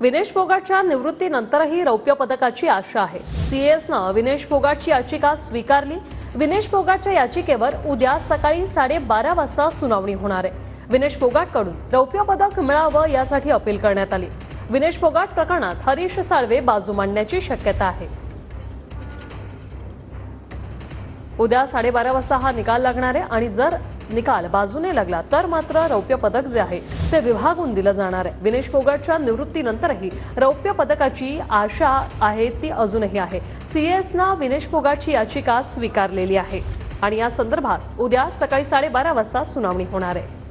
विनेश फोगाटच्या निवृत्तीनंतरही रौप्य पदकाची आशा आहे. सीएसनं विनेश फोगाटची याचिका स्वीकारली. विनेश फोगाटच्या याचिकेवर उद्या सकाळी साडेबारा वाजता सुनावणी होणार आहे. विनेश फोगाटकडून रौप्य पदक मिळावं यासाठी अपील करण्यात आली. विनेश फोगाट प्रकरणात हरीश साळवे बाजू मांडण्याची शक्यता आहे. उद्या साडेबारा वाजता हा निकाल लागणार आहे आणि जर निकाल बाजूने लागला तर मात्र रौप्य पदक जे आहे ते विभागून दिलं जाणार आहे. विनेश फोगाटच्या निवृत्तीनंतरही रौप्य पदकाची आशा आहे ती अजूनही आहे. सीएसनं विनेश फोगाटची याचिका स्वीकारलेली आहे. आणि या संदर्भात उद्या सकाळी साडेबारा वाजता सुनावणी होणार आहे.